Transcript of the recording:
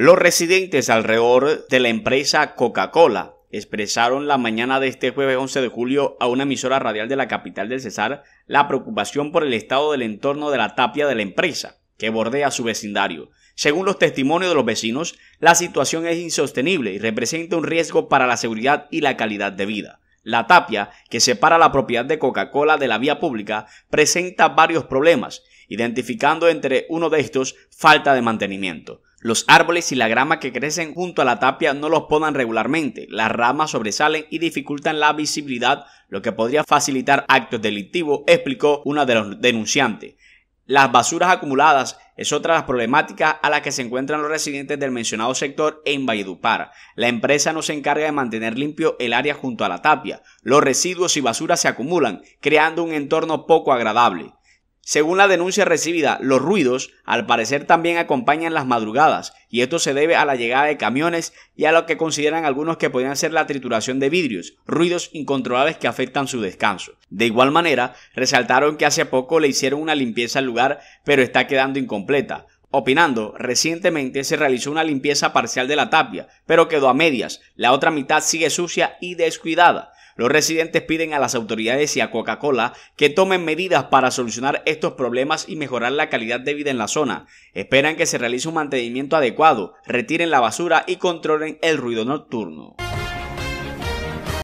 Los residentes alrededor de la empresa Coca-Cola expresaron la mañana de este jueves 11 de julio a una emisora radial de la capital del Cesar la preocupación por el estado del entorno de la tapia de la empresa, que bordea su vecindario. Según los testimonios de los vecinos, la situación es insostenible y representa un riesgo para la seguridad y la calidad de vida. La tapia, que separa la propiedad de Coca-Cola de la vía pública, presenta varios problemas, identificando entre uno de estos falta de mantenimiento. Los árboles y la grama que crecen junto a la tapia no los podan regularmente, las ramas sobresalen y dificultan la visibilidad, lo que podría facilitar actos delictivos, explicó una de los denunciantes. Las basuras acumuladas es otra de las problemáticas a las que se encuentran los residentes del mencionado sector en Valledupar. La empresa no se encarga de mantener limpio el área junto a la tapia. Los residuos y basuras se acumulan, creando un entorno poco agradable. Según la denuncia recibida, los ruidos al parecer también acompañan las madrugadas, y esto se debe a la llegada de camiones y a lo que consideran algunos que podrían ser la trituración de vidrios, ruidos incontrolables que afectan su descanso. De igual manera, resaltaron que hace poco le hicieron una limpieza al lugar, pero está quedando incompleta. Opinando, recientemente se realizó una limpieza parcial de la tapia, pero quedó a medias, la otra mitad sigue sucia y descuidada. Los residentes piden a las autoridades y a Coca-Cola que tomen medidas para solucionar estos problemas y mejorar la calidad de vida en la zona. Esperan que se realice un mantenimiento adecuado, retiren la basura y controlen el ruido nocturno.